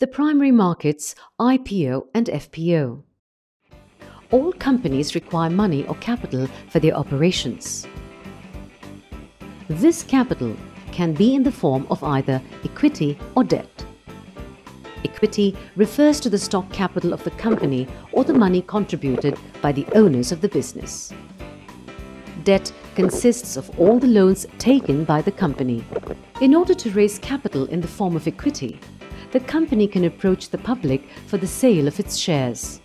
The primary markets IPO and FPO. All companies require money or capital for their operations. This capital can be in the form of either equity or debt. Equity refers to the stock capital of the company or the money contributed by the owners of the business. Debt consists of all the loans taken by the company. In order to raise capital in the form of equity, the company can approach the public for the sale of its shares.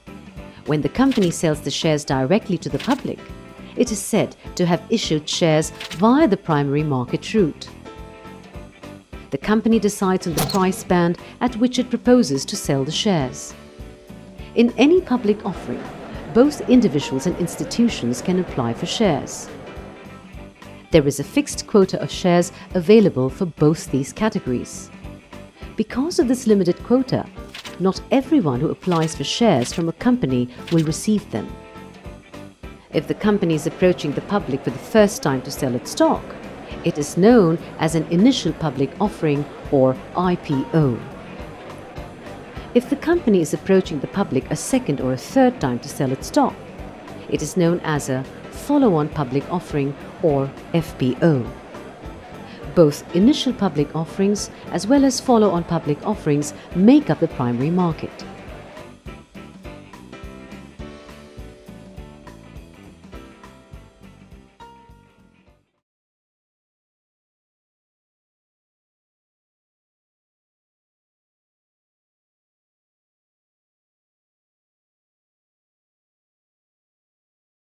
When the company sells the shares directly to the public, it is said to have issued shares via the primary market route. The company decides on the price band at which it proposes to sell the shares. In any public offering, both individuals and institutions can apply for shares. There is a fixed quota of shares available for both these categories. Because of this limited quota, not everyone who applies for shares from a company will receive them. If the company is approaching the public for the first time to sell its stock, it is known as an initial public offering or IPO. If the company is approaching the public a second or a third time to sell its stock, it is known as a follow on public offering or FPO. Both initial public offerings as well as follow on public offerings make up the primary market.